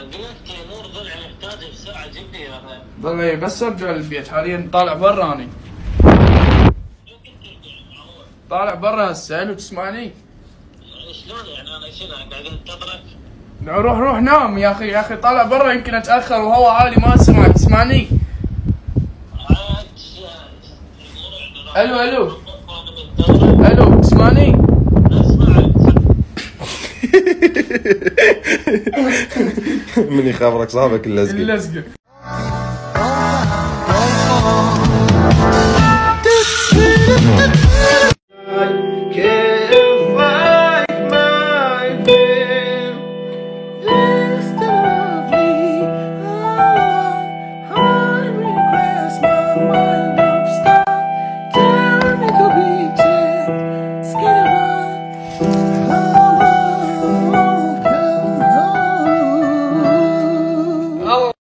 قلت تيمور ضلع محتاجه بسرعة جيب لي اياها بس أرجع البيت حاليا طالع برا اني طالع برا هسه ألو تسمعني؟ شلون يعني أنا شنو قاعد انتظرك روح روح نام يا أخي يا أخي طالع برا يمكن أتأخر وهو عالي ما اسمعك تسمعني؟ ألو ألو. ألو تسمعني؟ من يخابرك صاحبك اللزقه اللزقه